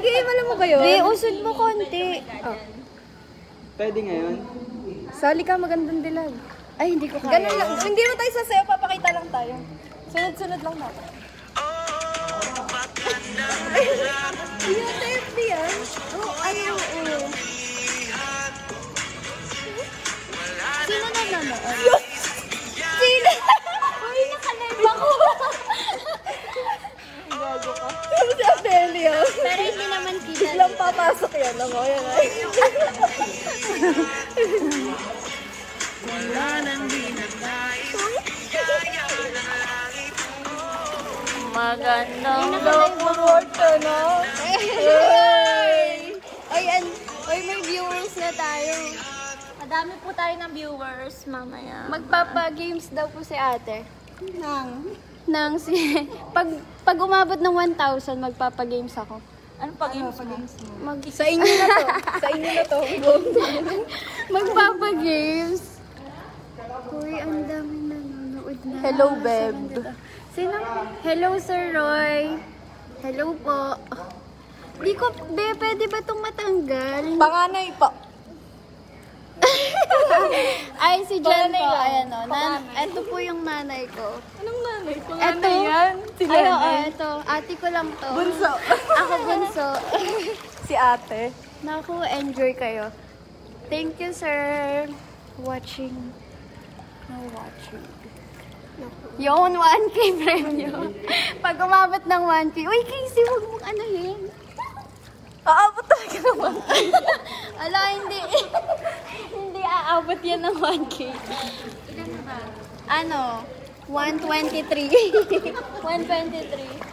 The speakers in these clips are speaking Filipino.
Game, alam mo ba yun? Be, usod mo konti. Pwede ngayon? Sali ka, magandang dilag. Ay, hindi ko kaya. Ganun lang. Hindi mo tayo sasayaw, papakita lang tayo. Sunod-sunod lang natin. Yung TFB yan? Oh, ay, oo. oo. Sino na naman? Gago ka. Si Adelio. Pero hindi naman kita. Biglang papasok yan. Ano mo, yan ay. Magandang Support ka na. Hey! Ay, an Ay, may viewers na tayo. Madami po tayo ng viewers mamaya. Magpapa-games daw po si ate. Nang. Nang si... Pag, pag umabot ng 1,000, magpapa-games ako. Ano pa games mo? Mag, Sa inyo na to. Sa inyo na to. magpapa-games. Uy, ang dami nanonood na. Hello, Beb. Sino? Hello, Sir Roy. Hello po. Di ko, be, pwede ba itong matanggal? Panganay pa. Ay, si Jen Panganay po. Ayan o. Nan- ito po yung nanay ko. Anong nanay? Panganay yan? Si Ay, oo, Lenny. ito. Ate ko lang to. Bunso. Ako bunso. si ate. Naku, enjoy kayo. Thank you, sir. Watching. No watching. Yun, 1K premyo. Pag umabot ng 1K, uy, Casey, huwag mong anuhin. Aabot talaga naman. Ala, hindi. hindi aabot yan ng 1K. Ilan na ba? Ano? 123. 123.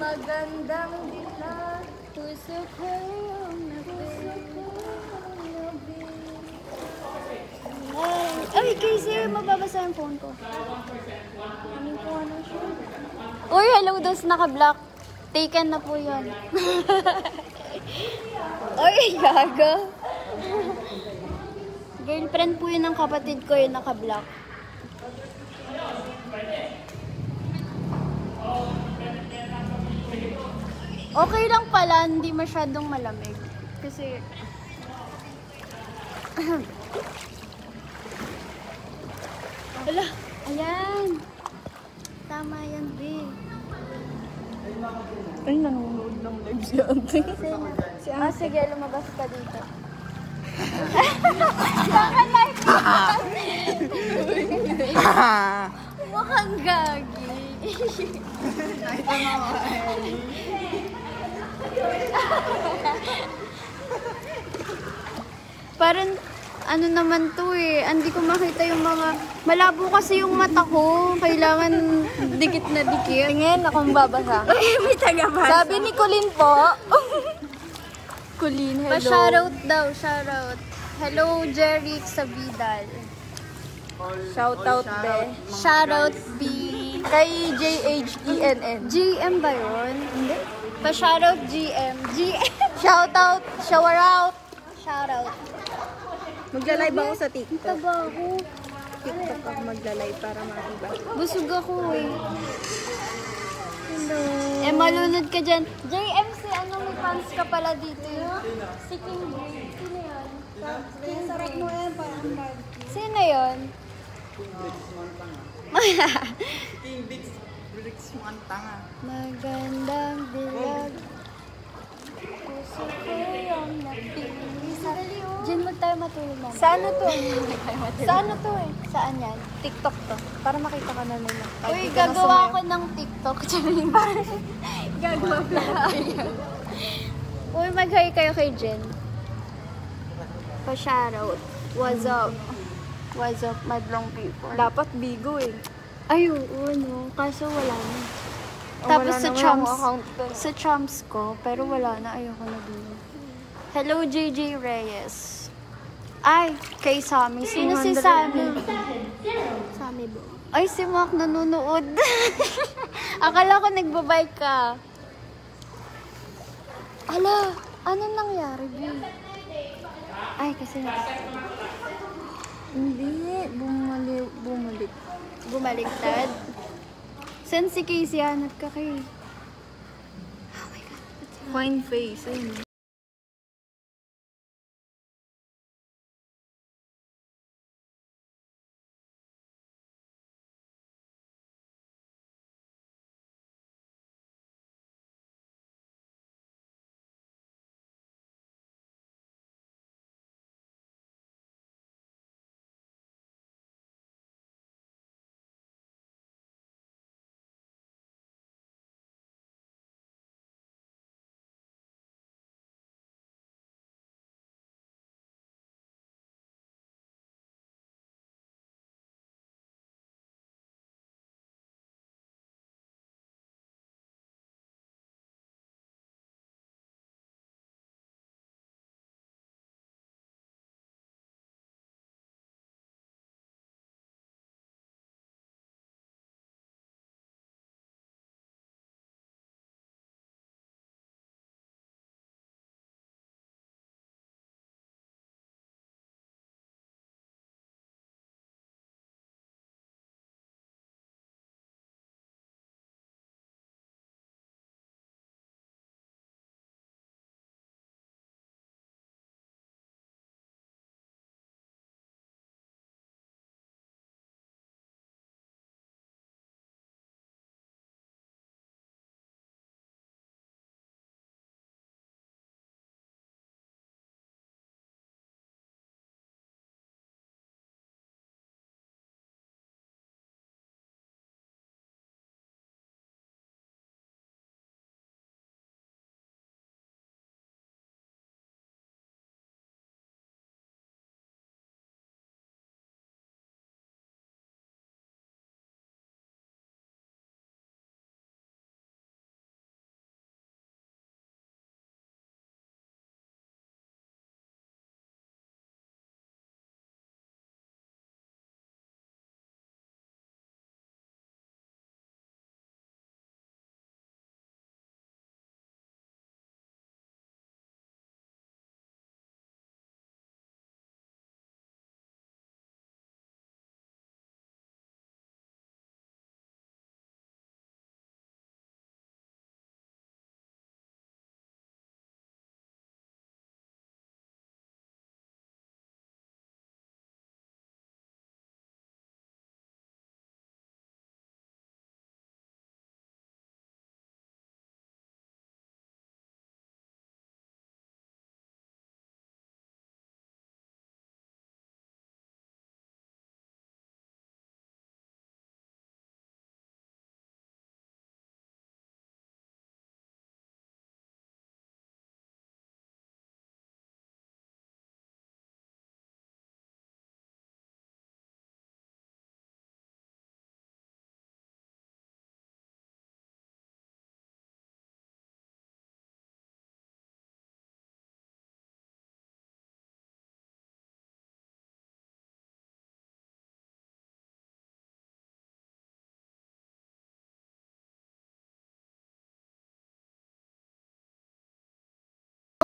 Magandang dilag, puso ko yung Ay, Casey, mababasa yung phone ko. Ano po, ano siya? Uy, hello, dos naka-block. Taken na po yun. Ay, gaga. Girlfriend po yun ng kapatid ko yung naka-block. Okay lang pala, hindi masyadong malamig. Kasi... Ala, ayan. Tama yan, B. Ay, nanonood ng live si ate. Si ah, sige, lumabas ka dito. Mukhang gagi. Parang, ano naman to eh, hindi ko makita yung mga, malabo kasi yung mata ko, kailangan dikit na dikit. Tingin akong babasa. Ay, may taga Sabi ni Colin po. Colin, hello. Pa-shoutout daw, shoutout. Hello, Jerry Sabidal. Shout out, be. Shoutout B. Kay J-H-E-N-N. GM ba yun? Hindi. Pa-shoutout GM. GM. Shout out, shower out. Shoutout. Magla-live ako sa TikTok. Taba ako. TikTok ako magla-live para maiba. Busog ako eh. Hello. Eh, malunod ka dyan. JMC, ano may fans ka pala dito yun? Si King Green. Sino yun? King Sarap mo yan, parang Sino yun? King Bix, Bricks mo ang tanga. Magandang dilag. Puso ko yung napili sa... Diyan mo tayo matulog mama. Sa ano to? Sa ano to eh? Saan yan? TikTok to. Para makita ka na nila. Kahit Uy, gagawa ako ng TikTok. Charing. gagawa pala. Uy, mag-hi kayo kay Jen. Pa-shoutout. What's up? What's up, my blong people? Dapat bigo eh. Ay, oo, no. Kaso wala na. Oh, Tapos wala sa chums, sa chums ko, pero wala na. Ayoko na din. Hello, JJ Reyes. Ay, kay Sammy. Sino si 200 Sammy? Sammy bo. Ay, si Mac nanonood. Akala ko nagbabike ka. Ala, anong nangyari, B? Ay, kasi Hindi. Bumali, bumalik. bumaliktad. Saan si Casey? Hanap ka kay... Fine face. Ayun.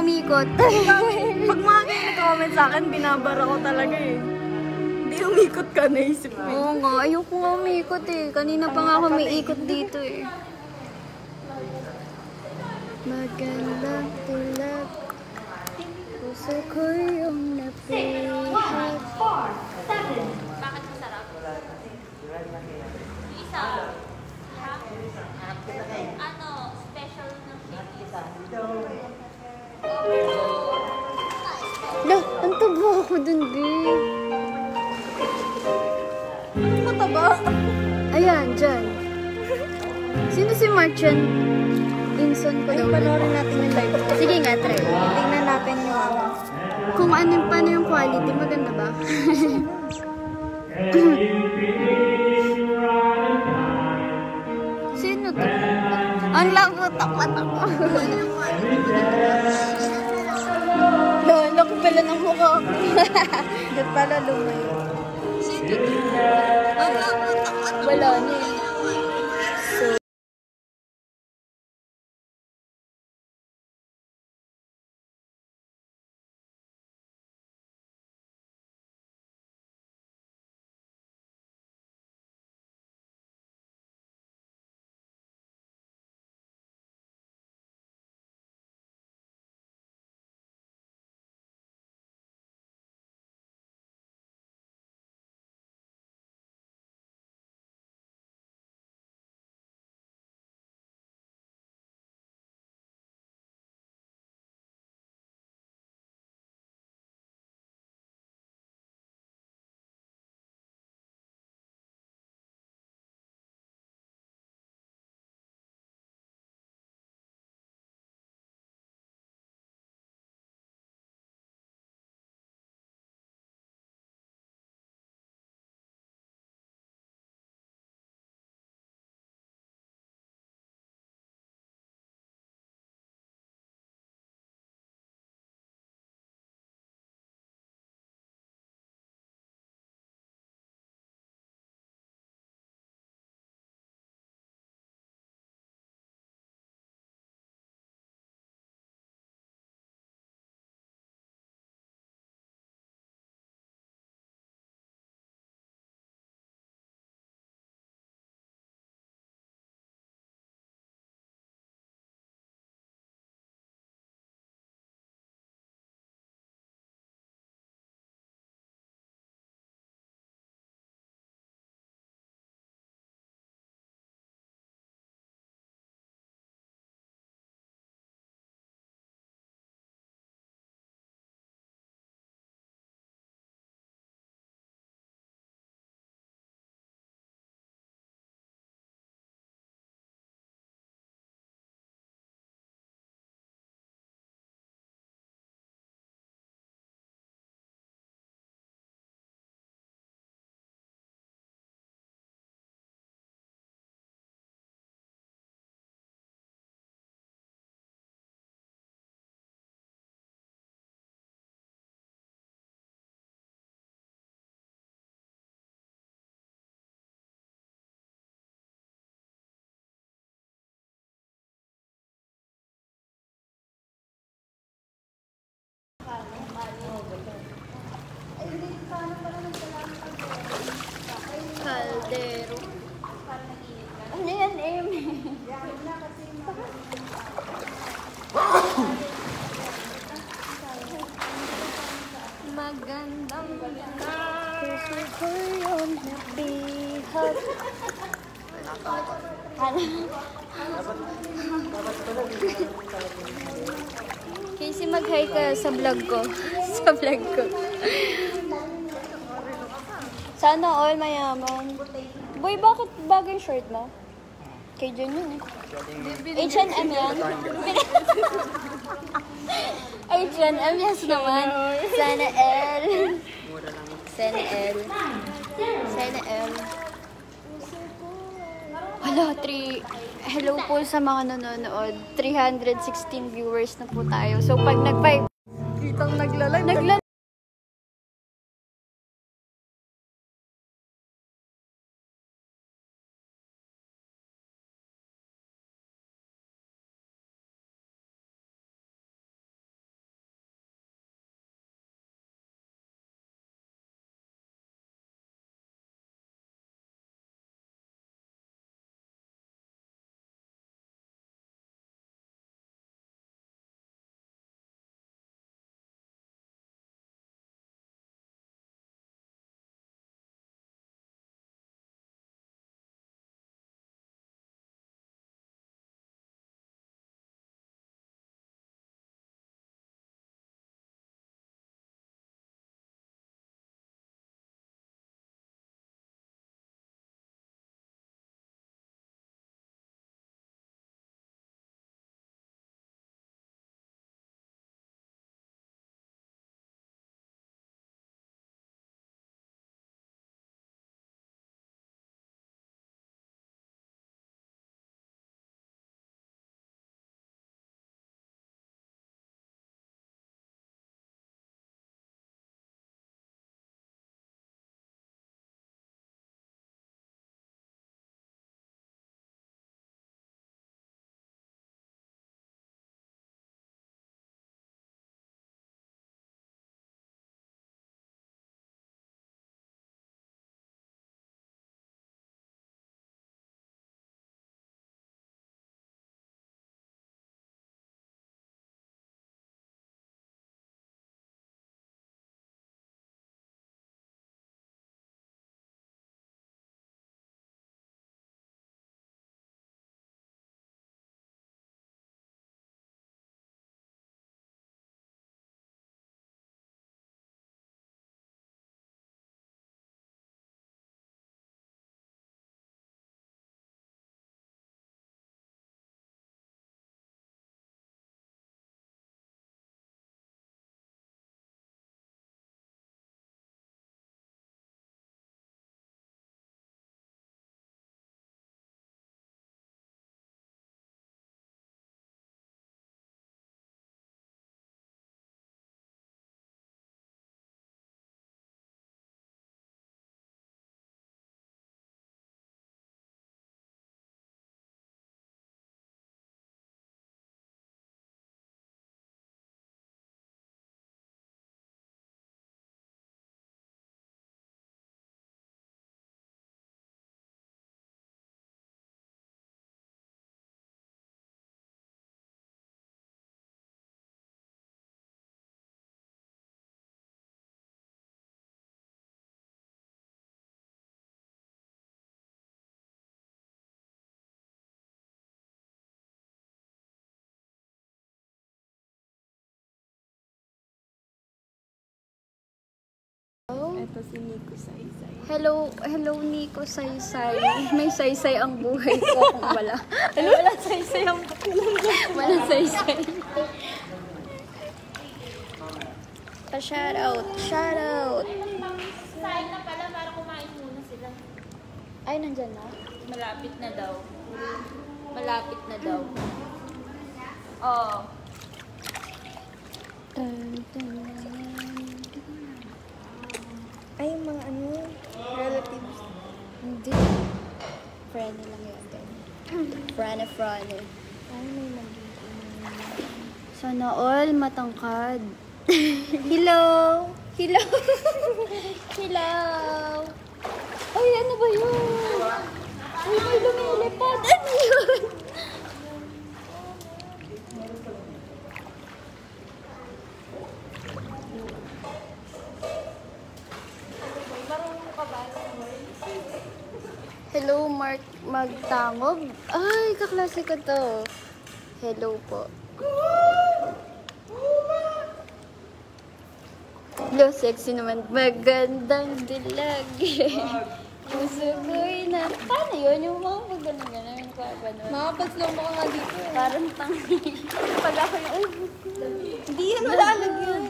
Umikot. Pag mga ganyan comment sa akin, binabara ko talaga eh. Hindi umikot ka, naisip mo. Oo nga, ayoko nga umikot eh. Kanina pa nga ako may ikot dito eh. Magandang tulad. Puso ko yung napihat. ano, special ng Lah, ang taba ako dun, babe. Mataba. Ayan, dyan. Sino si Marchan? Inson ko daw. panoorin natin yung live. Sige nga, try. Tingnan natin yung ano. Kung ano, paano yung quality, maganda ba? Sino to? Ang labot ako ako. Pala ng mukha. Hindi pala lumayo. Wala na vlog ko. sa vlog ko. Sana all mayaman. Boy, bakit bagay short mo? Kay John yun eh. H&M yan? H&M, yes naman. Sana L. Sana L. Sana L. Hala, 3. Hello po sa mga nanonood. 316 viewers na po tayo. So, pag nag-5, Kitang nagla-live. nagla Ito si Nico sa isa. Hello, hello Nico Saysay. May saysay ang buhay ko kung wala. Ano wala saysay ang Wala saysay. Pa-shoutout. Shoutout. Kain na pala para kumain muna sila. Ay, nandyan na. Malapit na daw. Malapit na daw. Oo. Dun, dun. Ay, yung mga ano, relatives. Hindi. Friend lang yun. Friend of friend. Ay, may nandito. Sana all matangkad. Hello! Hello! Hello! Ay, ano ba yun? Ay, may lumilipad. Ano yun? Hello, Mark Magtangob. Ay, kaklase ko to. Hello po. Hello, sexy naman. Magandang dilag. Puso ko'y na... Paano yun? Yung mga pag ganun ganun. Yung papanood. Makapag-slow mo ka nga dito. Parang tangi. Pag ako yung... Hindi yan malalag yun.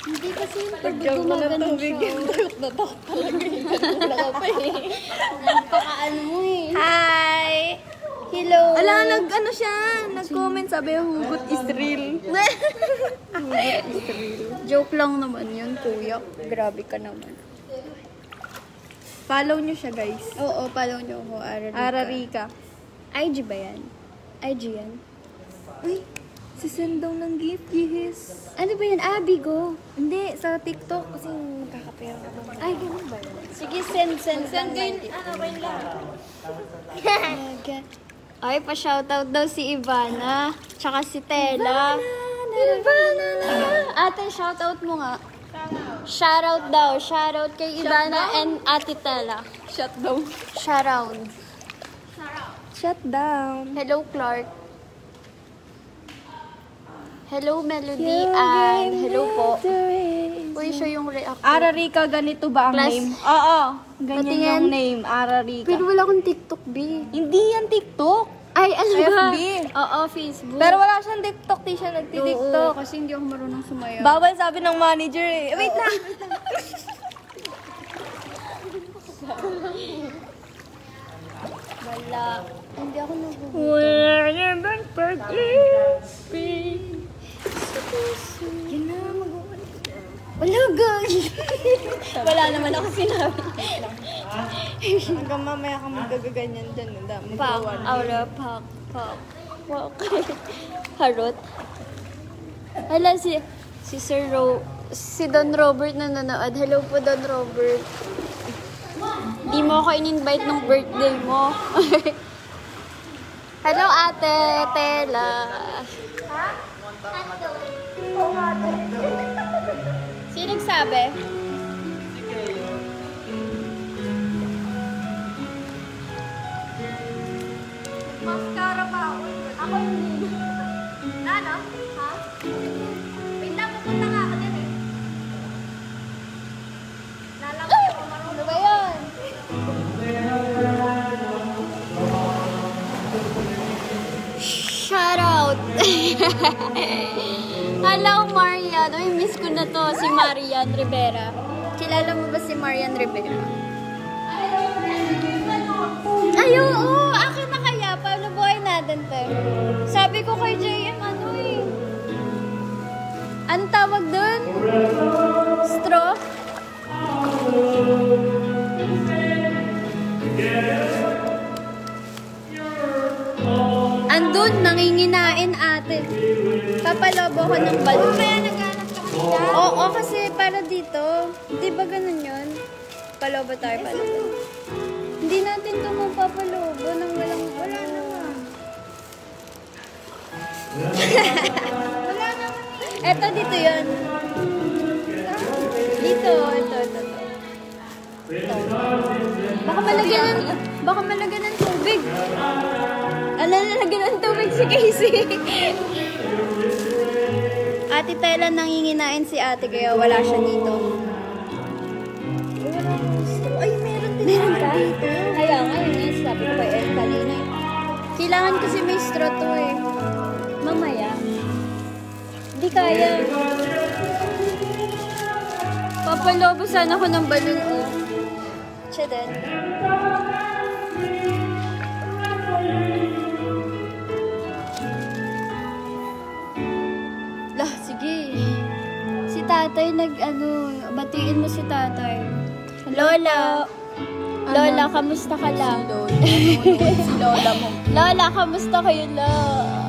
Hindi kasi yung pag Nagdiyan ko ng gumagano tubig siya. yun. Takot na takot talaga yun. Wala ka pa eh. Nagpakaano mo eh. Hi! Hello. Ala, nag ano siya, nag-comment sabi, hugot is real. Joke lang naman yun, kuya. Grabe ka naman. Follow nyo siya guys. Oo, follow niyo ako, Ararika. Ararika. IG ba yan? IG yan? Uy, sisend daw ng gift, yes. Ano ba yan? Ah, Bigo. Hindi, sa TikTok kasi magkakapera ka ba? Ay, ganun ba yun? Sige, send, send. Send kayo, ano, kayo lang. Okay. Ay, pa-shoutout daw si Ivana. Tsaka si Tela. Ivana na. Ate, shoutout mo nga. Shoutout daw. Shoutout kay Ivana and Ate Tela. Shut down. Shoutout. Shut down. Hello, Clark. Hello, Melody. And hello po. Uy, siya yung react. Ararika, ganito ba ang Class- name? Oo, ganyan Patingin. yung name, Ararika. Pero wala akong TikTok, B. Hindi yan TikTok. Ay, ano ba? FB. Oo, Facebook. Pero wala siyang TikTok, di siya Oo, nagti-TikTok. kasi hindi ako marunong sumayaw. Bawal sabi ng manager eh. Wait lang. Wala. Hindi ako nagugutom. Where you been Yan na, mag Wala, guys. Wala naman ako sinabi. Hanggang mamaya ka magagaganyan dyan. Pak, aura, pak, pak. Pak. Harot. Hala, si, si Sir Ro, si Don Robert na nanood. Hello po, Don Robert. Di mo ako in-invite nung birthday mo. Hello, ate. Tela. Sino nagsabi? Mascara pa ako. Ako hindi. Nano? Ha? Hello, Marian. Uy, miss ko na to, si Marian Rivera. Kilala mo ba si Marian Rivera? Ay, oo! Akin na kaya. Paano buhay natin, te? Sabi ko kay JM, ano eh. Ano tawag doon? Nanginginain ate. Papalobo ko ng balon. Kaya naghanap ka kanina? Oo, kasi para dito. Di ba ganun yun? Palobo tayo, palobo. Hindi natin ito mapapalobo nang walang wala naman. wala naman. Eto, dito yun. Dito, ito, ito, ito. Ito. Baka malagyan ng, baka malagyan ng tubig. Ano nalagyan ng tubig si Casey? ate Tela nanginginain si ate kaya wala siya dito. Ay, meron din Meron ka? dito. Kaya nga, yun yung sabi ko kay El kanina. eh. Kailangan kasi may straw to eh. Mamaya. Hindi kaya. Papalobo sana ako ng balon oh. Siya din. Tatay nag ano, batiin mo si tatay. Lola. Lola, kamusta ka lang? Si Lola mo. Lola, kamusta kayo, Lola?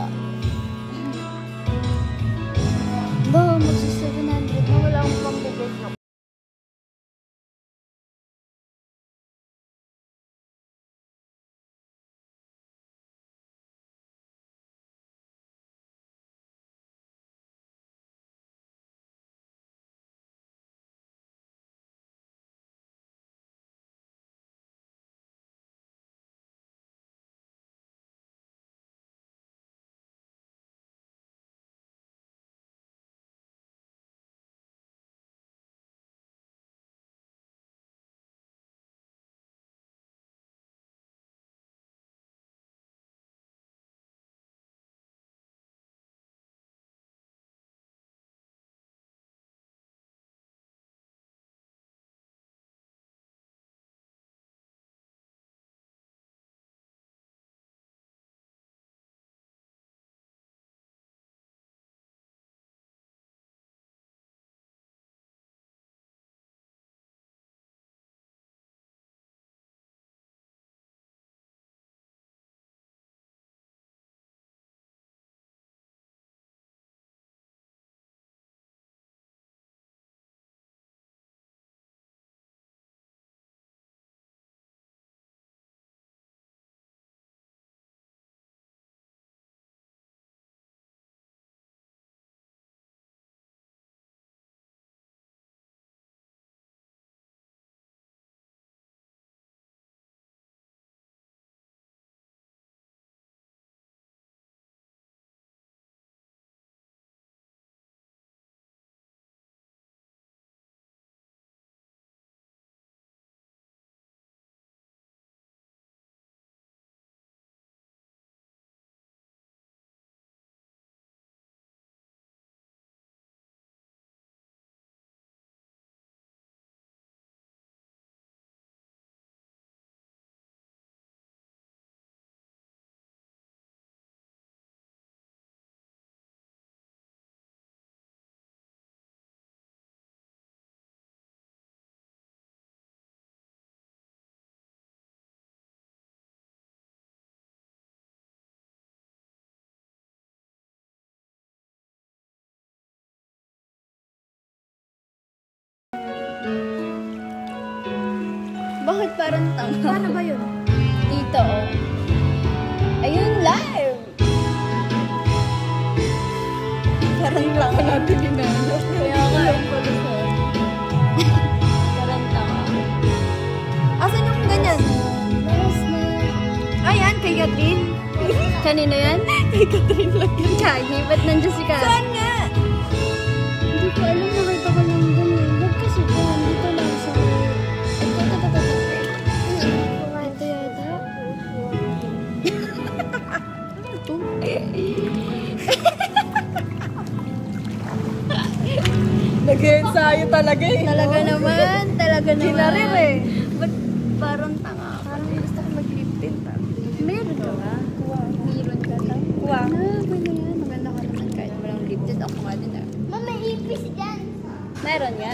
Bakit parang tanga? Paano ba yun? Dito, oh. Ayun, live! Parang tanga natin gano'n. Kaya nga, eh. Parang tanga. Asan yung ganyan? Ayan, kay Catherine. Kanino yan? Kay Catherine lang yan. Kagi, ba't nandiyan si Kat? Saan nga? Nag-ensayo talaga eh. Talaga naman, talaga naman. Kinarir eh. Ba't parang tanga? Parang gusto ko mag-lip tint. Meron ka ba? Meron ka lang? Kuha. Pwede yan. Maganda ka naman kahit walang lip tint. Ako nga din ah. Mama, may ipis dyan. Meron nga.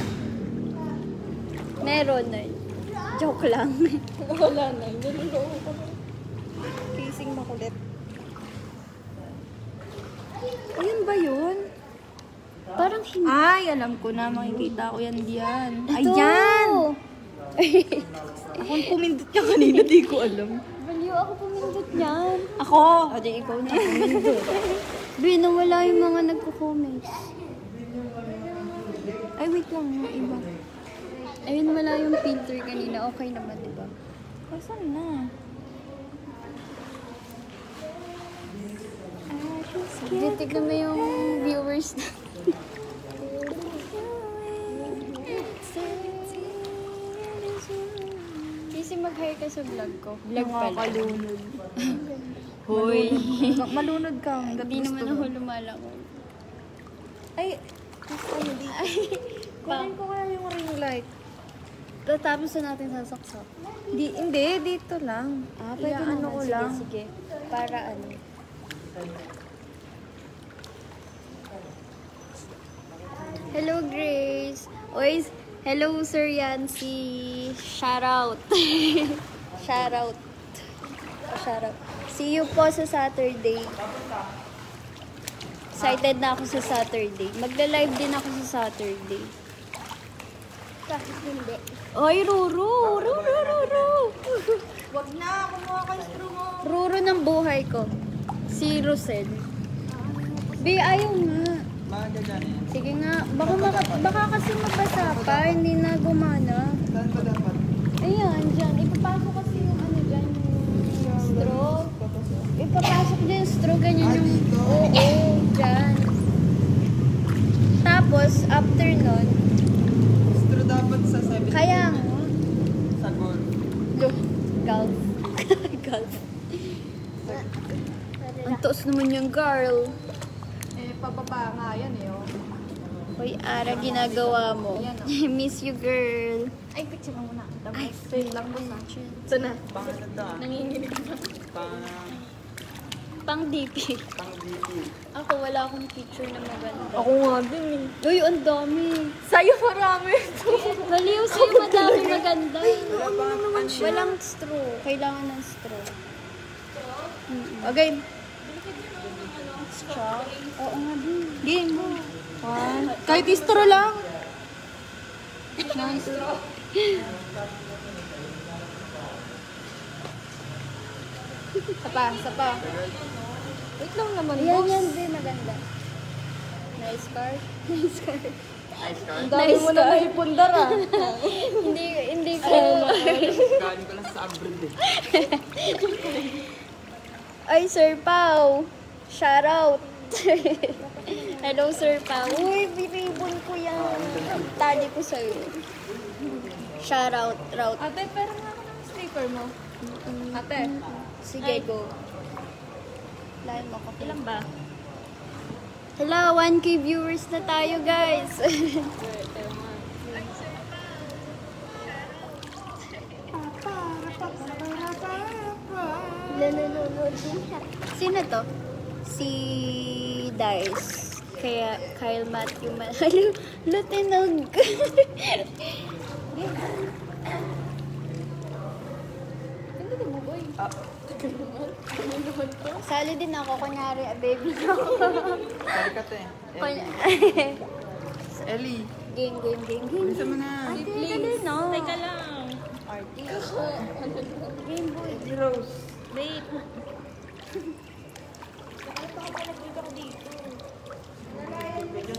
Meron na. Joke lang. Wala na. Niloloko ko. Kissing makulit. Ayun ba yun? Parang hindi. Ay, alam ko na. Makikita ko yan diyan. Ayan! Akong pumindot ka kanina, di ko alam. Baliw ako pumindot niyan. Ako! O, di ikaw na pumindot. Bi, nawala yung mga nagko-comments. Ay, wait lang. Yung iba. Ayun, wala yung filter kanina. Okay naman, di ba? Kasan na? Di, tignan mo yung viewers na. Mag-hire ka sa vlog ko. Vlog pala. Nakakalunod. Hoy. Ma- Malunod ka. Hindi naman ako lumalako. Ay, ano di? Kunin ko kaya yung ring light. Tatapos na natin sasaksak. Di, hindi, dito lang. Ah, pwede Iya, naman. ano ko lang. sige. Para ano. Hello, Grace. Oy, hello, Sir Yancy. Shout out. Shout out. Shout out. See you po sa Saturday. Excited na ako sa Saturday. Magla-live din ako sa Saturday. Bakit hindi? Oy, Ruru! Ruru, Ruru! Wag na, kumuha ka straw mo. Ruro ng buhay ko. Si Rosel. Bi, ayaw nga. Bakit dyan eh? Sige nga. Baka, maka, baka kasi mabasa pa. Hindi na gumana. Saan ba dapat? Ayan, dyan. Ipapasok kasi yung ano dyan. Yung straw. Ipapasok dyan yung straw. Ganyan yung... Oo, dyan. Tapos, after nun, Straw dapat sa 7 kaya nga. Sa gold. Look, golf. golf. Ang taos naman yung girl. Pababa nga yan eh. Oh. Hoy, Ara, ginagawa mo. Miss you, girl. Ay, picture mo muna. Ay, Wait lang po sa. Ito na. Pang ano to? Nanginginig na. Pang, Pang DP. pang DP. Ako, wala akong picture na maganda. Ako nga din eh. Uy, ang dami. Sa'yo marami ito. Baliw sa'yo, madami maganda. Wala pa naman siya. Walang straw. Kailangan ng straw. Okay. Straw? Oo nga din. Game mo. Kahit istro lang. Sapa, sapa. Wait lang naman, Ayan, boss. yan din maganda. Nice card. Nice card. Ang dami Nice mo na car. naipundar ah. hindi, hindi ko. Galing ko lang sa abroad eh. Ay, Sir Pau. Shout out. Hello, Sir Pau. Uy, binibon ko yan. Tali ko sa'yo. Shout out, route. Ate, pero nga ako ng sleeper mo. Ate. Sige, go. Lain mo ko. Ilan ba? Hello, 1K viewers na tayo, guys. Nanonood din siya. Sino to? Si Dice. Kaya Kyle Matthew Man. Hello, Lutinog. Sali din ako, kunyari, a baby ako. Kalikat eh. Kuny- Ellie. game, game, game, game. Bisa mo na. Ate, dali na. Teka lang. Game Boy. Rose. Wait.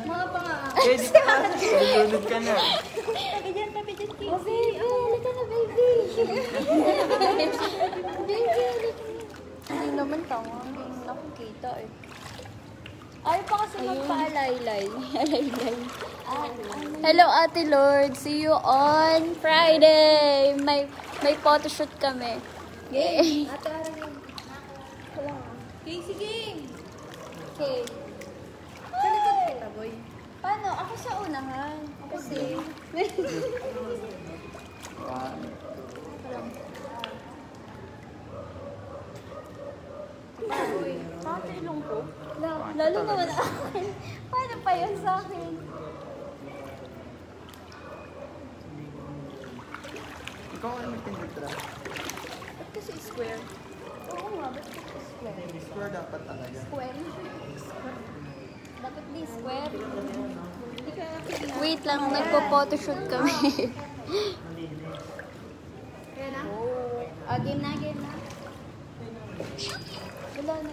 Mga panga. Pwede pa. Natulog ka na. Tabi dyan, tabi dyan, Casey. Oh, baby. Halika na, baby. baby, halika. Hindi naman tama. Hindi nakikita eh. Ay pa kasi magpa-alaylay. Alaylay. Hello, Ate Lord. See you on Friday. May may photoshoot kami. Yay. Ate, ano Casey, game. Okay. Sa likod kita, boy. Paano? Ako sa unahan. Kasi... Patilong ko. La- Lalo naman akin. Paano pa yun sa akin? Ikaw ano nagtindra? Kasi square? Oo nga, ba't kasi square? Square dapat talaga. Square? Bakit di square? Wait lang, nagpo-photoshoot kami. Kaya na? Oh. Again na, again na. Wala na.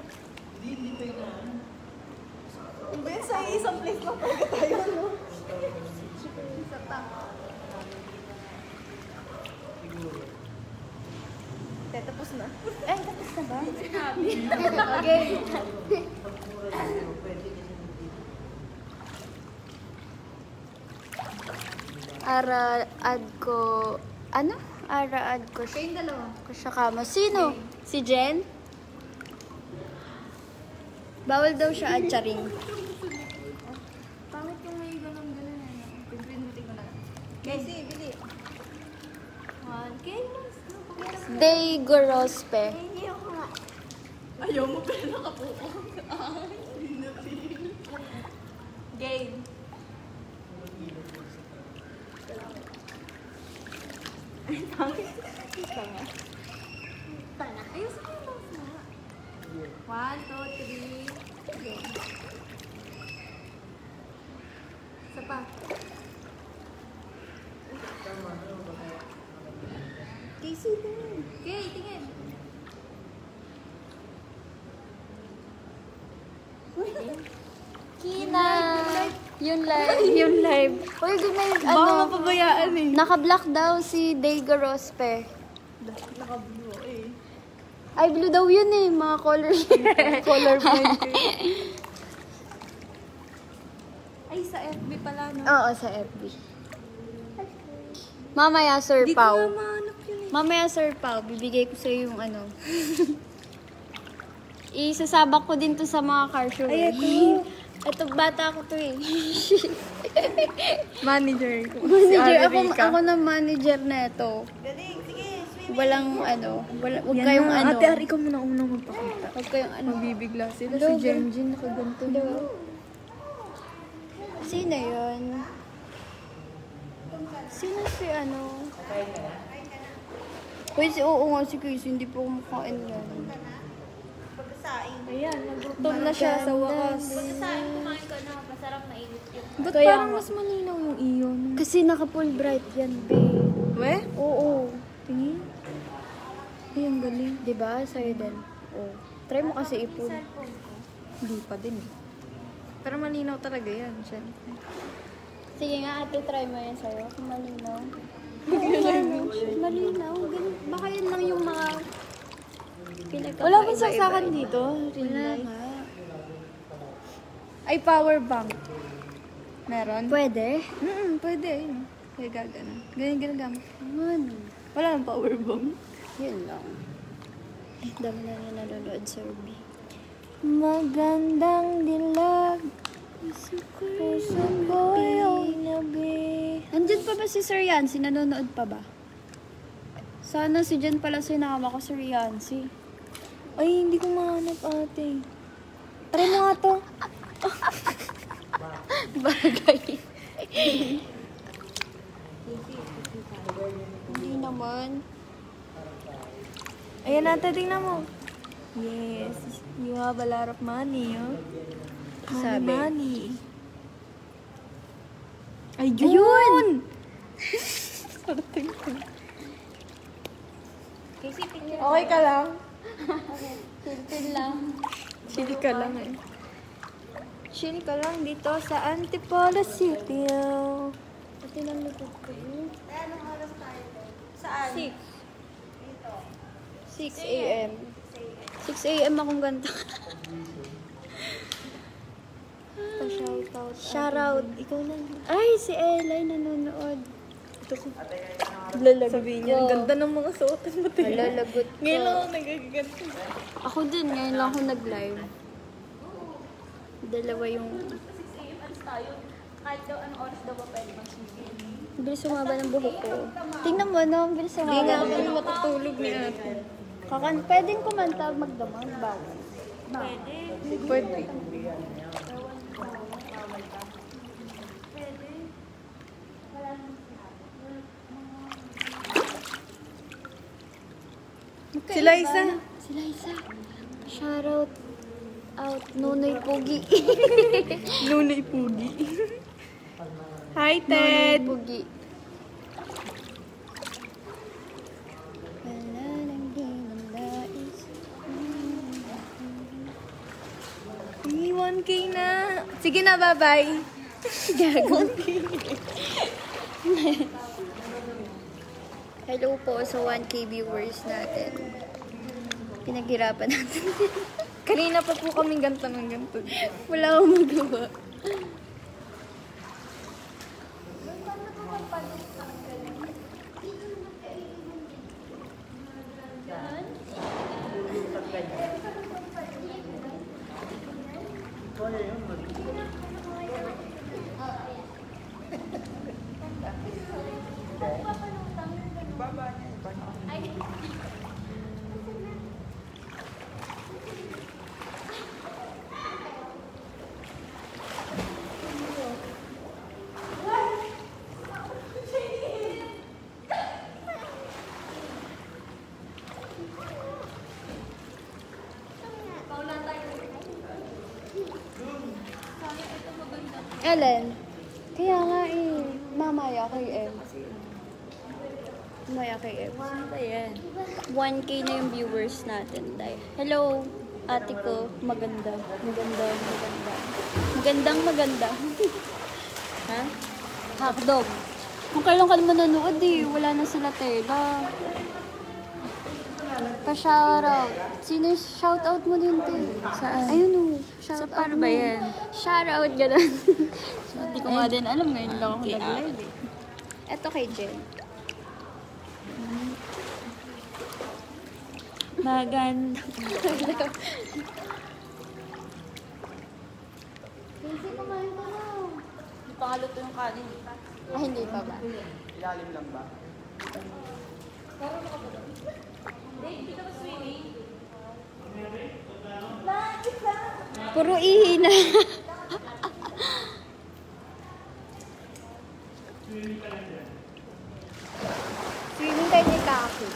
Hindi, sa isang place lang talaga tayo, no? Isa pa. Te, tapos na. Eh, tapos na ba? okay. Ara ad ko ano? Ara ad ko siya. Kayong dalawa. Ko siya kama. Sino? Si Jen? Bawal daw siya ad charing. Pangit yung may ganun-ganun eh. Pipindutin ko na. Casey, bili. One. Okay, mas. Day Gorospe. Ayaw mo pala nakapuko. Game. Ayos ko mouse mo. One, two, three. Go. Isa pa. Casey, tingin. Okay, tingin. Kina. Yun live. Yun live. Uy, good. Baka Ano? mapabayaan eh. Naka-black daw si Day Gorospe. Naka-blue eh. Ay, blue daw yun eh. Mga color. Color kayo. Ay, sa FB pala, no? Oo, sa FB. Mamaya, Sir Di ko mahanap yun eh. Mamaya, Sir Pau, bibigay ko sa'yo yung ano. Isasabak ko din to sa mga car show. Ay, ito. Ito, bata ko to eh. Manager ko. manager, ako, ako na manager na ito. Galing, sige, swimming. Walang ano, wala, huwag Yan kayong na. ano. Ate, Ari ka muna unang magpakita. Huwag kayong ano. Mabibigla sila. Hello, si Jenjin nakaganto. Hello. Sino yun? Sino si ano? Uy, si oo nga si Casey, hindi po kumakain yan. Ayan, nagutom na siya sa wakas. Saan kumain ka na? Masarap na init yun. Ba't Kaya parang mas malinaw yung iyon? Kasi naka-full bright yan, be. We? Oo. Tingin. Ay, ang galing. Di ba? Sa'yo din. Oo. Try mo kasi ipon. Hindi pa din eh. Pero malinaw talaga yan, syempre. Sige nga, ate, try mo yan sa'yo. Kung malinaw. Malinaw. Baka yun lang yung mga pinagkakaiba. Wala bang saksakan dito? Wala nga. Ay, power bank. Meron? Pwede? Mm pwede. Ayun. Kaya gagana. Ganyan ginagamit. Ano? Wala nang power bank. Yun lang. Eh, dami na rin nanonood sa Ruby. Magandang dilag. Puso ko'y nabi. Andyan pa ba si Sir Yancy? Nanonood pa ba? Sana si Jen pala sinama ko, Sir Yancy. Ay, hindi ko mahanap ate. Try mo nga to. Bagay. Hindi naman. Ayan ate, tingnan mo. Yes. You have a lot of money, oh. Sabi. money. Ayun! Ayun! Okay ka lang? Chill lang. Chill ka lang eh. Chill ka lang dito sa Antipolo City. Pati lang likod ko. Saan? 6. 6 a.m. 6 a.m. akong ganda. Pa-shoutout. Shoutout. Ikaw lang. Ay, si Eli nanonood. Lalagot Sabihin niya, ang ganda ng mga suotan mo. te. Lalagot ko. Ngayon lang ako nagagaganda. Ako din, ngayon lang ako nag-live. Dalawa yung... 6 a.m. alis tayo. Kahit daw anong oras daw ba pwede mag-swimming. Bilis sumaba ng buhok ko. Tingnan mo, no? Bilis Hindi sumaba. nga ako matutulog ni ate. Kakan pwedeng kumanta magdamag bawal. Pwede. Pwede. Si Liza. Si Liza. Shoutout out Nunoy Pugi. Lunay Pugi. Hi, Nunoy Ted! Pugi. Di nandais. Hey, 1K na. Sige na, bye-bye. Gago. Hello po sa 1K viewers natin. Pinaghirapan natin. Kanina pa po kaming ganto ng ganto. Wala akong magawa. Ellen, kaya nga eh, mamaya kay M. Mamaya kay M. Ano yan? 1K na yung viewers natin. Dahil, hello, ate ko, maganda. Maganda, maganda. Magandang maganda. ha? Hotdog. Kung kailan ka naman nanood eh, wala na sila tela. Pa-shoutout. Sino shoutout mo din, te? Saan? Ayun o. Shoutout paano mo. ba yan? Shoutout, gano'n. Hindi ko nga din alam ngayon lang ako nag-live eh. Eto kay Jen. Maganda. Kasi kumain ka na. Hindi pa nga luto yung kanin. Ah, hindi pa ba? Ilalim lang ba? Ba swimming? Puro ihi na. Swimming kayo ni Kaki.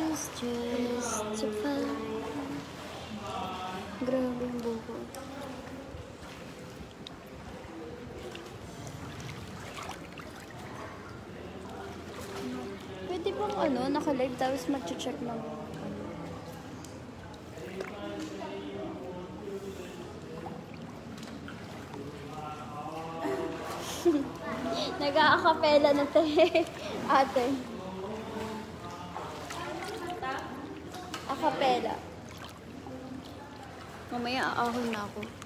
It's just a fun. Grabe yung buko. Pwede bang ano, naka-live tapos mag-check ng. Nag-aakapela na te. Ate. Akapela. Mamaya aahon na ako.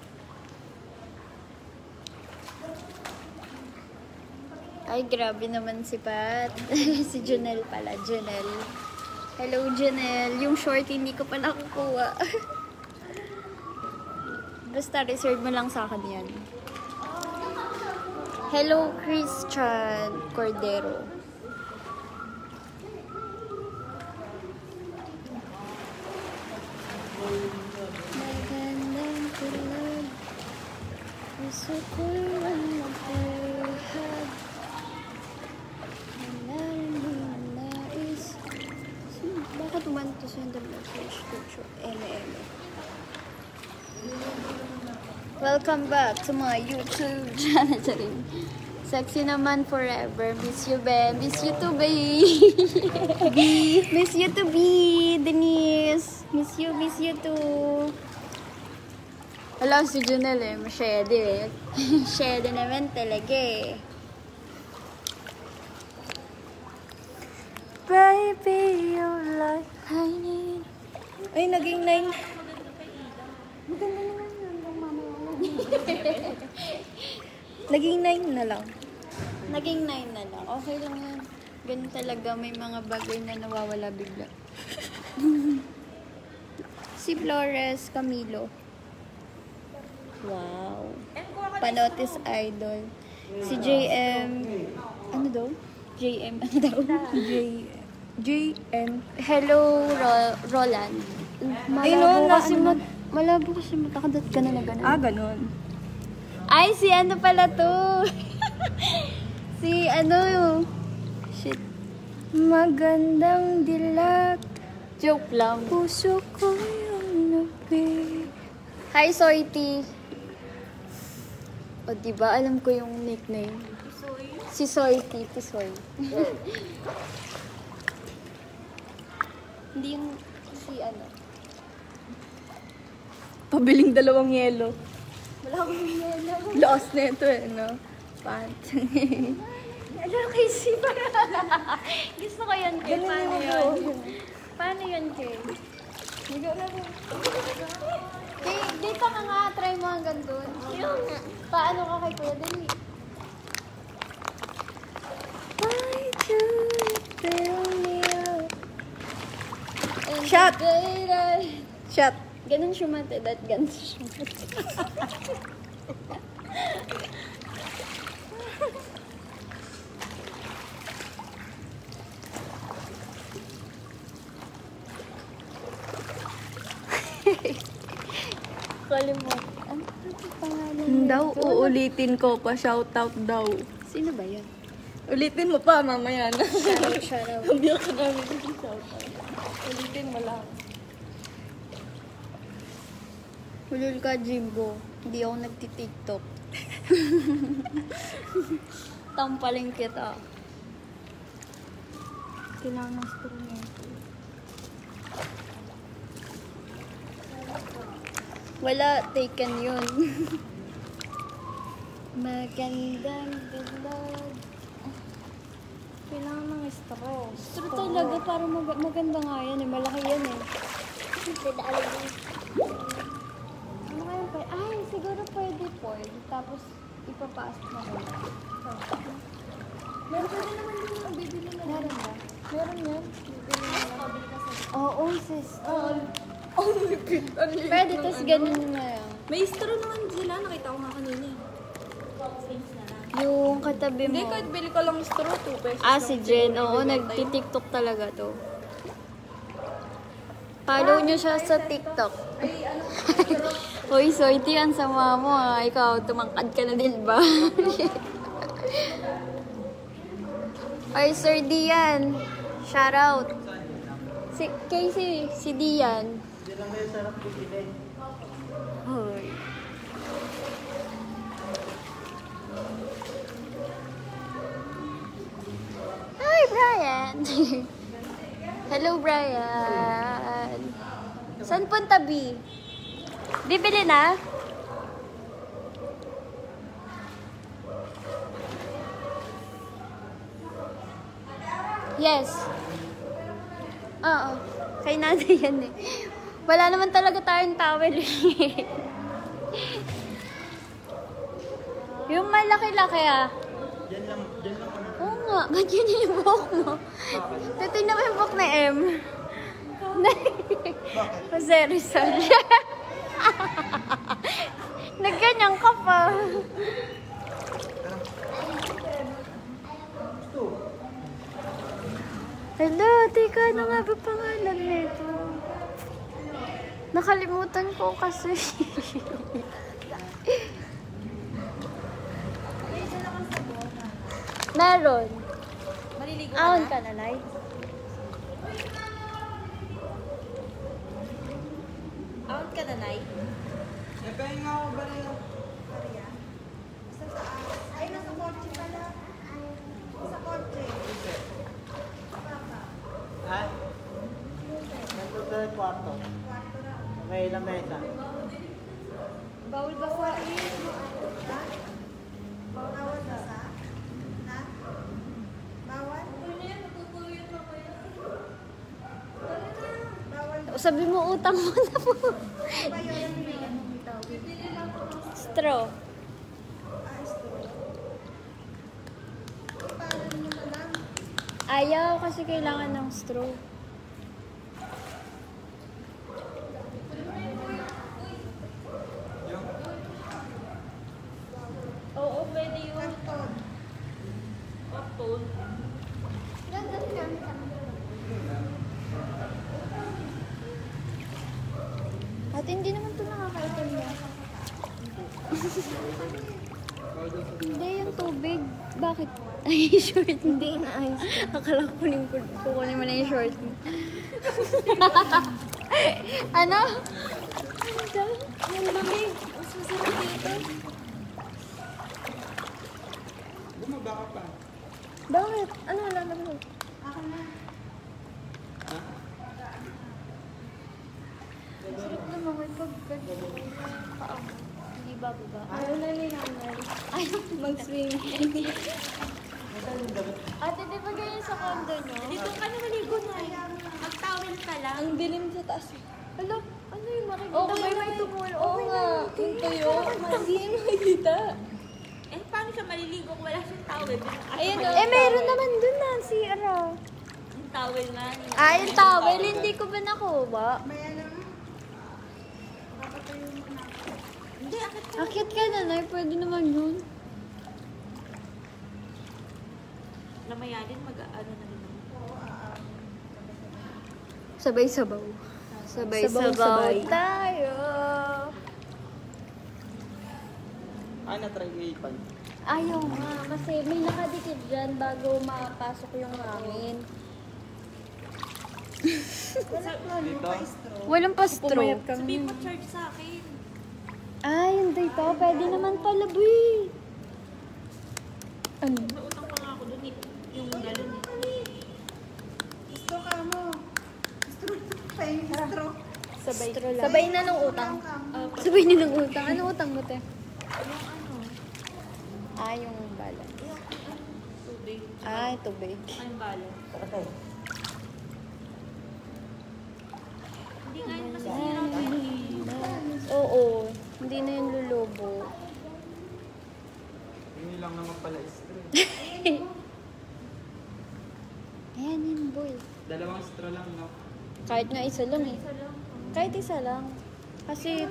Ay, grabe naman si Pat. si Junel pala, Junel. Hello, Junel. Yung short, hindi ko pa nakukuha. Basta reserve mo lang sa akin yan. Hello, Christian Cordero. To my YouTube channel. Sexy naman forever. Miss you, be. Miss you too, be. miss you too, be. Denise. Miss you, miss you too. Wala si Junel eh. Masyede eh. Masyede naman talaga eh. Baby, you like I need. Ay, naging nine. Maganda naman yun. Ang mamaya. Naging nine na lang. Naging nine na lang. Okay lang yan. Ganun talaga. May mga bagay na nawawala bigla. si Flores Camilo. Wow. Panotis Idol. Si JM... Ano daw? JM... Ano daw? J... JM. Hello, Ro- Roland. Ay, Malabo no, na- kasi mat... Malabo kasi matakadat ka na na ganun. Ah, ganun. Ay, si ano pala to? si ano? Shit. Magandang dilag. Joke lang. Puso ko yung nabi. Hi, Soity. O, diba? Alam ko yung nickname. Si Soity. Si Soy. Hindi yung si ano. Pabiling dalawang yelo. Wala akong yelo. Lost na ito eh, no? Pant. Ano kasi ba? Gusto ko yan, Kay. Paano yung yun? Paano yun, Kay? Kay, dito ka nga, try mo hanggang doon. Paano ka kay Kuya Dali? Why do Ganun siya mate, that ganun siya mate. Kalimut. Ano ang pangalan daw, uulitin ko pa. Shoutout daw. Sino ba yan? Ulitin mo pa mamaya na. Shoutout. Kabiyak ka namin shoutout. Ulitin mo lang. Hulul ka, Jimbo. Hindi ako nagti-tiktok. Tampaling kita. Kailangan ng instrumento. Wala, taken yun. Magandang bilog. Kailangan ng straw. Straw talaga, para mag- maganda nga yan eh. Malaki yan eh. Ano kaya pa? Ay, siguro pwede foil. Tapos, ipapasok na ko. Meron pwede naman din yung bibili na Meron ba? Meron yan. Bibili na lang. Oo, sis. Oo. Oh, lipid. Ang lipid. Pwede, tapos ganun na yan. May straw naman sila. Nakita ko nga kanina. eh. Yung katabi mo. Hindi, kahit bili ko lang straw, 2 pesos. Ah, lang. si Jen. Oo, nagtitiktok talaga to. Follow nyo siya sa TikTok. Hoy, Soity, ang sama mo ah. Ikaw, tumangkad ka na din ba? Ay, Sir Dian. Shout out. Si Casey, si Dian. Hoy. Hi, Brian. Hello, Brian. Saan punta, B? Bibili na? Yes. Oo. Kay nanay yan eh. Wala naman talaga tayong towel eh. Yung malaki-laki ah. Diyan lang, diyan lang. Oo nga, ganyan yung buhok mo. Titignan mo yung buhok na M. Jose Rizal. Nagganyan ka pa. Hello, teka, ano nga ba pangalan nito? Nakalimutan ko kasi. Meron. Maliligo Ahon ka na, Nay. Bound ka na, Nay? Napahinga nga ako ba rin? Maria? Basta sa akin. Ay, nasa kotse pala. Sa kotse. Papa. Ha? Nandun na yung kwarto. Kwarto na. May ilang mesa. Bawal ba sa iyo? Ha? Bawal Sabi mo, utang mo na po. Straw. Ayaw kasi kailangan ng straw. Oo, pwede yun. Karton. Karton. At hindi naman ito nakakaitan mo. hindi, yung tubig. Bakit? Short. Hindi, naayos. Akala ko kunin ko. Kukunin mo na yung short mo. ano? Ano? Ang lamig. Mas masarap dito. Bumaba ka pa. Bakit? Ano wala naman? Ako na. Sarap naman may pagkat. Paa mo. Hindi ba baba? Ayaw na ni nanay. Ayaw mag-swing. Ate, di ba ganyan sa condo nyo? Dito ka na maligo na. Mag-towel ka lang. Ang dilim sa taas. Alo, ano yung makikita? Okay may na may eh. tumulo. Oo nga, yung tuyo. Hindi makikita. Eh, maliligo kung wala siyang towel? Ayun o. Eh, meron naman dun na, si Ara. Yung towel nga. yung- Ah, yung towel, hindi ko ba nakuha? May ano nga. Papatayo mo na. Hindi, akit ka. Akit ka na, Nay. Pwede naman yun. Namaya din mag-ano na rin. Sabay-sabaw. Sabay-sabaw tayo. Ah, na-try mo ipan. Ayaw nga, kasi may nakadikit dyan bago makapasok yung. Dito? Walang pastro. Sabihin mo charge sa akin. Ay, hindi pa. Pwede naman pala, boy. Ano? May utang pa nga ako dun eh. Yung galon eh. Gusto ka mo. Gusto pa yung gusto. Sabay, Sabay sabay na ng utang. Sabay na ng utang. Ano utang mo, te? Ano, Ah, yung bala. tubig. Ah, tubig. Ang bala. Hindi nga yun masisira ko eh. Oo. Hindi na yung lulubo. Yun lang naman pala straw. Ayan yun, boy. Dalawang straw lang, no? Kahit nga isa lang eh. Kahit isa lang. Kasi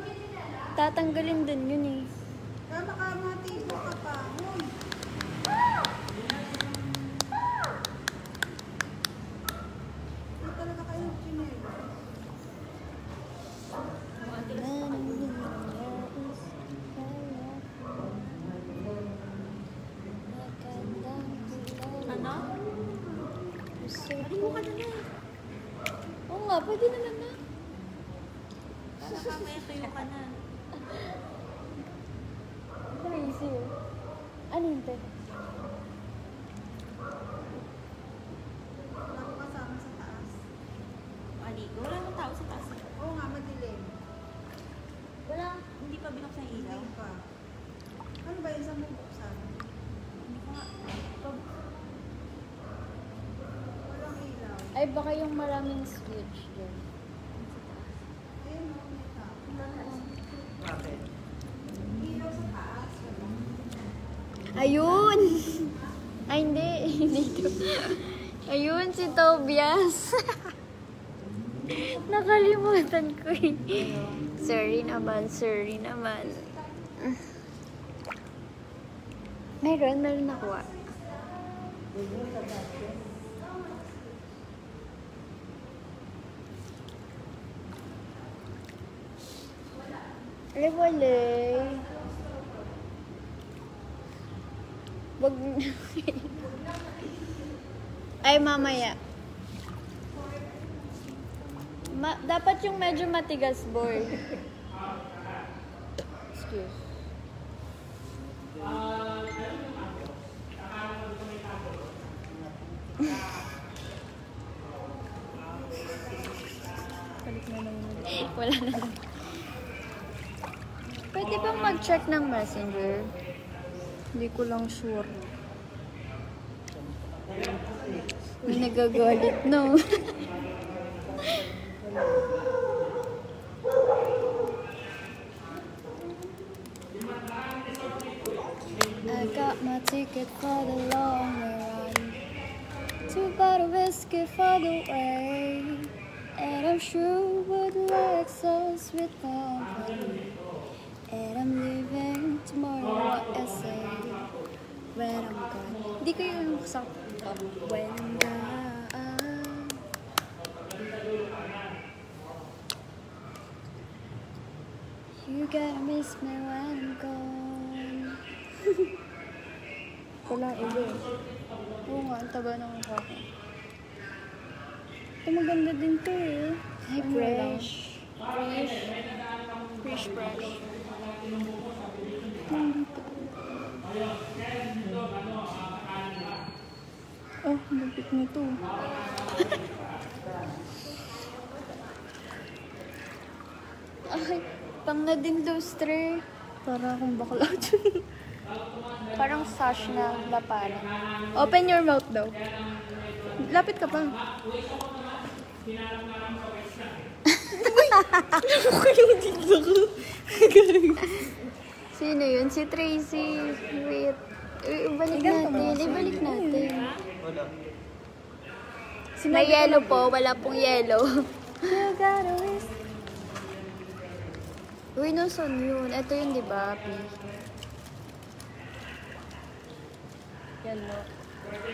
tatanggalin din yun eh. Kaya baka matibo ka pa. Uy. Hindi talaga kayo chinelo. Ano? Maligo ka na na. Oo nga, pwede naman na. Para kamaya tuyo ka na. Crazy oh. Ano yun, te? Wala ko kasama sa taas. Maligo. Wala nang tao sa taas. Oo nga, madilim. Wala. Hindi pa binuksan yung ilaw. Hindi pa. Ano ba yung sa mo buksan? Hindi ko nga. Walang ilaw. Ay, baka yung maraming switch dyan. Ayun! Ay, hindi. Hindi ito. Ayun, si Tobias. Nakalimutan ko eh. Sorry naman, sorry naman. Meron, meron nakuha. Ay, wala eh. Wag... Ay, mamaya. Ma- dapat yung medyo matigas, boy. Excuse. Mag-check ng messenger? Hindi ko lang sure. May nagagalit, no? I got my ticket for the long run. Two bottle whiskey for the way. And I'm sure would like so sweet company. I'm leaving tomorrow, essay. When I'm gone. Hindi ko yung sakto. When gone. You gotta miss me when I'm gone. Walang iba eh. Oo nga, ang taba ng mukha ko. Ito maganda din to eh. Ay, fresh. Fresh. Fresh, fresh. Oh, to. Ay, pang na din lustre. Para akong bakla dyan. Parang sash na laparan. Open your mouth daw. Lapit ka pa. Sino yun? Si Tracy. Wait. Ibalik natin. Ibalik natin. Wala. May yellow po. Wala pong yellow. You got a wish. Uy, nasan yun? Ito yun, di ba, Pi? Yan no.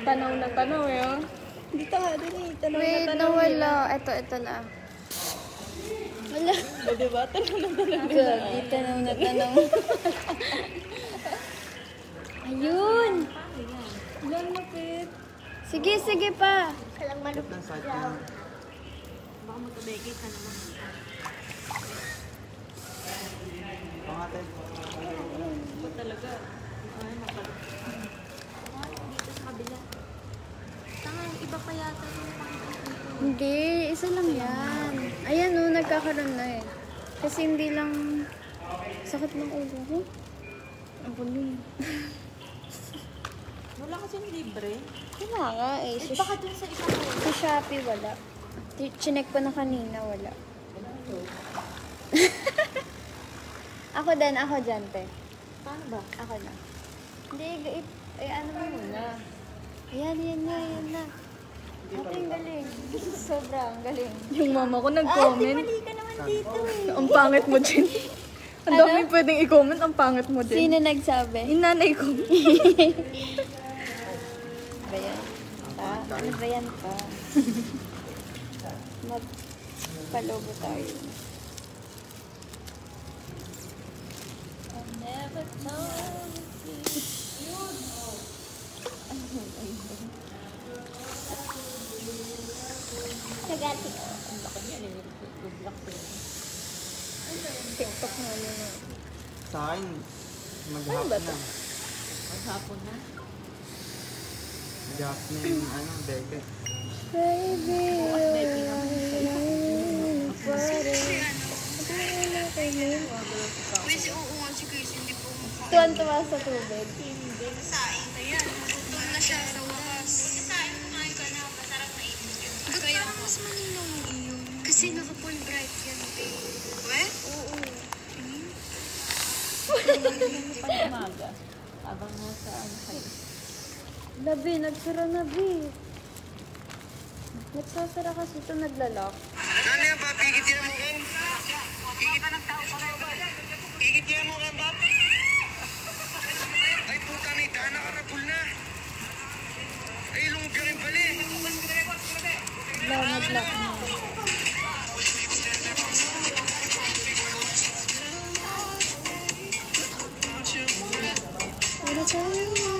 Tanaw na tanaw eh. oh. Dito nga, dali. Tanaw na Wait, tanaw. nawala. Ito, ito na. Wala. O, diba? Tanaw na tanaw. Grabe, tanaw na tanaw. Ayun! Yan, lapit. Sige, sige pa. Kalang malupit daw. Baka magkabeke ka naman. Pangatin. Ito talaga. Ay. Dito sa kabila. Tanga, iba pa yata yung Hindi, isa lang yan. Ayan o, nagkakaroon na eh. Kasi hindi lang sakit ng ulo ko. Ako nun. Wala kasing libre. Wala nga eh. Eh, Sa, baka dun sa isang sa Shopee wala. Chinek ko na kanina, wala. ako din, ako dyan, te. Paano ba? Ako na. Hindi, i- ay ano mo muna. Ayan, yan na, yan na. Ate, ang galing. Sobra, ang galing. Yung mama ko nag-comment. Mali ka naman dito eh. Ang pangit mo din. Ang Ano? dami pwedeng i-comment, ang pangit mo din. Sino nagsabi? Yung nanay ko. ba yan? Pa? Ano ba yan pa? Magpalobo tayo. I never told you. Sagati. TikTok na yun. Sa akin, maghap na. Maghapon na. Na yung ano, bebe. Baby, Tuwan-tuwa sa tubig. Kaya mas malinaw yung iyo. Kasi naka-full bright yan, babe. We? Oo. umaga. Habang nasa ano kayo. Labi, nagsara na, Bi. Nagsasara kasi ito naglalak. Ano yan, Bob? Higit yan mo kan? Higit ng tao pa rin, Bob. Higit yan mo kan, Bob? Ay, puta na, ka na, pool na. Ay, lungog ka rin pala eh. Wala, naglock na. Wanna tell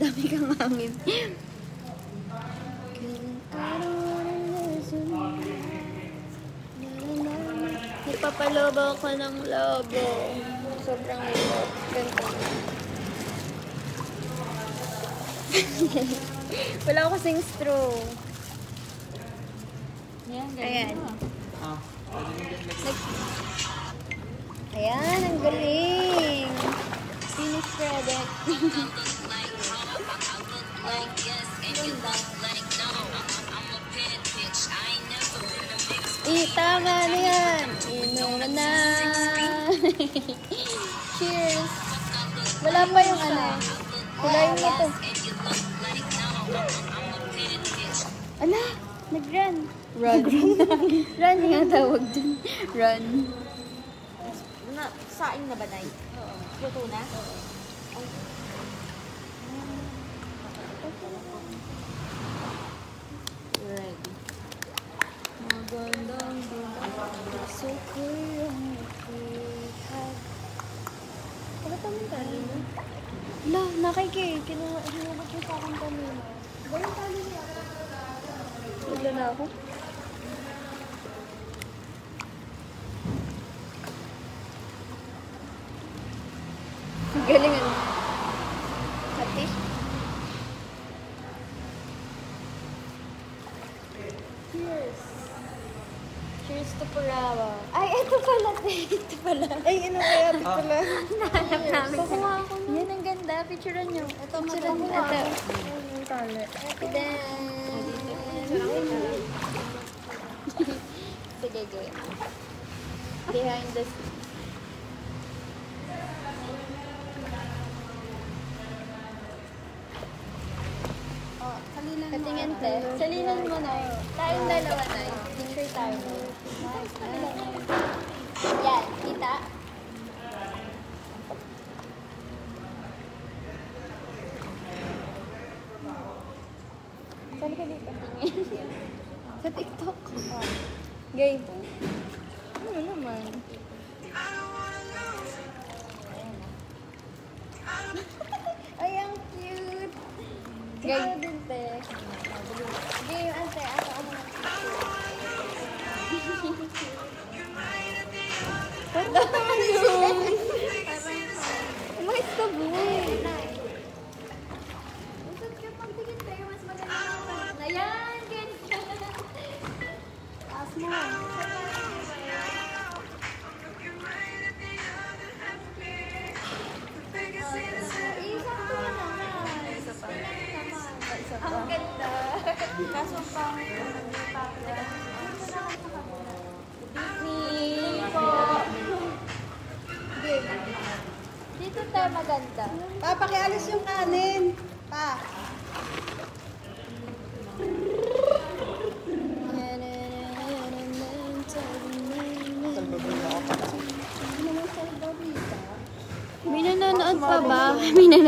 Madami kang hangin. Ipapalobo ko ng lobo. Sobrang. Ganito. Wala ko kasing straw. Yan, ganyan. Ayan. mo. Ah, pwede mo din lagyan. Ayan, ang galing. Finish product. Eh, tama na yan. Inuman na. Cheers. Wala pa yung ano. Kulayin mo to. Ala, nag-run. Run. Run nga tawag dun. Run. Saing na ba, Nay? Oo. Luto na? Ready. Magandang gusto ko yung ikat. Pakita mo tali mo. La, nakiki. Kinuha, niyo sa akin kanina. Gawin tali niya. Wala na ako. Ang Galing ano. Hati. Cheers. Cheers to Purawa. Ay, ito pala. Ito pala. Ay, ano kaya ito pala? Nahanap namin. Kukuha ako. Yan ang ganda. Picturean nyo. Ito, picturean nyo. Ito. Yung tali. Ito din. Sige, game. Behind the scenes. Katingin te. Salinan mo na. Tayong dalawa na. Picture tayo. Yan. Kita? Ikaw din, te. Game, ante. Ako, ako na. What the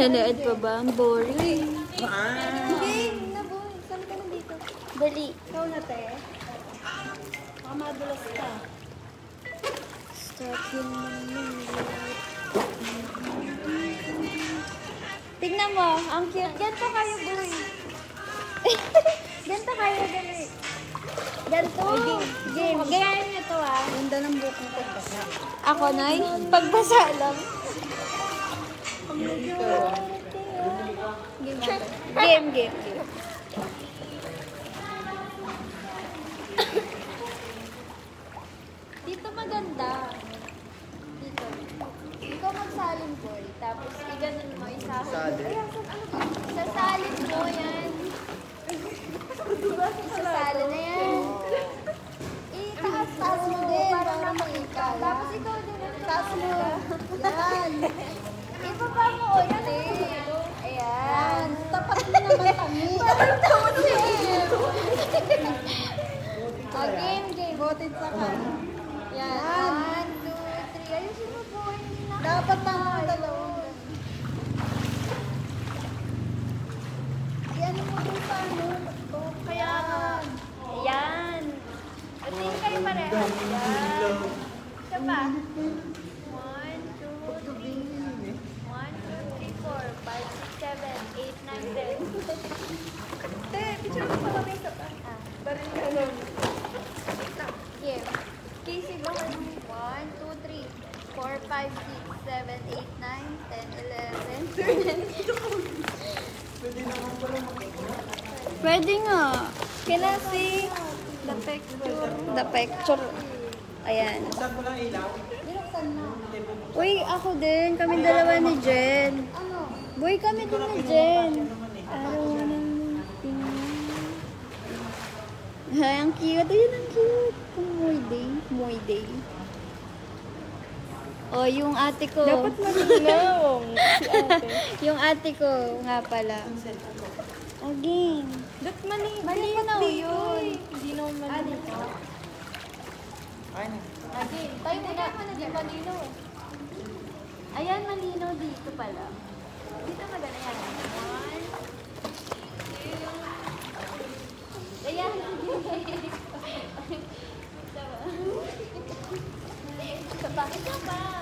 May nanonood pa ba? Ang boring. Game na boy. Saan ka na dito? Dali. Ikaw na, te. Baka madulas ka. Stop yung. Tignan mo, ang cute. Ganto kayo, dali. Ganto kayo, dali. Ganto. Game. Game niyo to ah. Ganda ng buhok mo pagbasa. Ako, Nay? Pagbasa lang. Game, game, game. Dito maganda. Dito. Ikaw magsalin boy. Tapos iganon mo isahod. Salin? Ay, ano ba? Sasalin mo yan. Sasalin na yan. Itaas, taas mo din. Para makita. Tapos ikaw din. Taas mo. Yan. Ibaba mo ulit. Ayan. Tapat mo naman kami. Parang taon Oh, game, game. Voted sa kanya. Yan. One, two, three. Po. Hindi na. Dapat tama dalawa. Yan mo po sa ano. Oh, kaya nga. Yan. At tingin kayo pareha. Yan. Isa. One, two, three. One, two, three, four, five, six, seven, eight, nine, ten. Te, picture mo pala may isa pa. Ah. Baril ka nun. Here. Casey, go ahead. One, two, three, four, five, six, seven, eight, nine, ten, eleven, Pwede nga. Can I see the picture? The picture. Ayan. Saan mo lang ilaw? Uy, ako din. Kami dalawa ni Jen. Boy, kami din ni Jen. Araw ng Ay, ang cute. Ayun, ang cute. Moy day. Moy day. Oh, yung ate ko. Dapat malinaw. si ate. yung ate ko nga pala. Again. Ba't mali? Malinaw yun. Hindi naman malinaw. Ay, Again, tayo muna. Hindi malino. Ayan, malino dito pala. Dito maganda yan. One, two, ayan. Isa pa. Isa pa. Isa pa.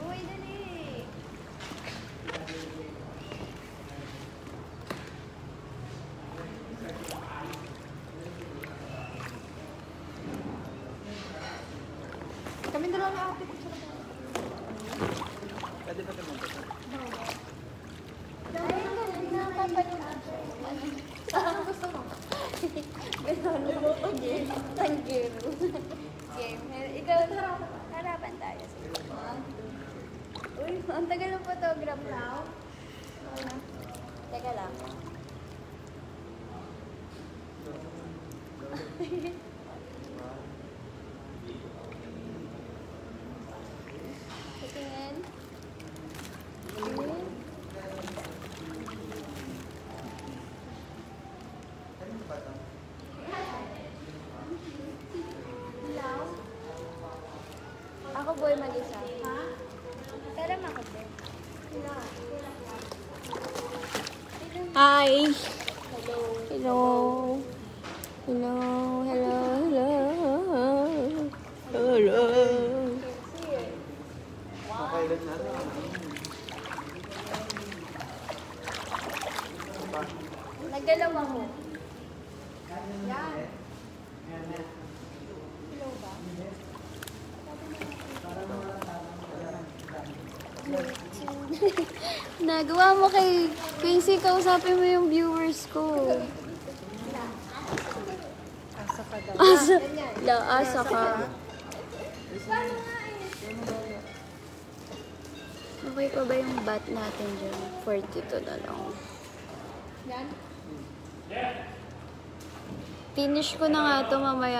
Uy, dali. Kami dalawa ni ate. pwede ba ito magkasa? Ay, galing na. Papalit. Ano gusto mo? Ganon mo ko, Jim. Thank you. Game. Ikaw, harapan tayo. Uy, ang tagal ng photograph now. Teka lang. Tingin. Tingin. Ako boy Nagawa mo kay Quincy, kausapin mo yung viewers ko. Asa ka daw. Asa, daw, asa ka. Okay pa ba yung bat natin dyan? 42 na lang. Finish ko na nga to mamaya.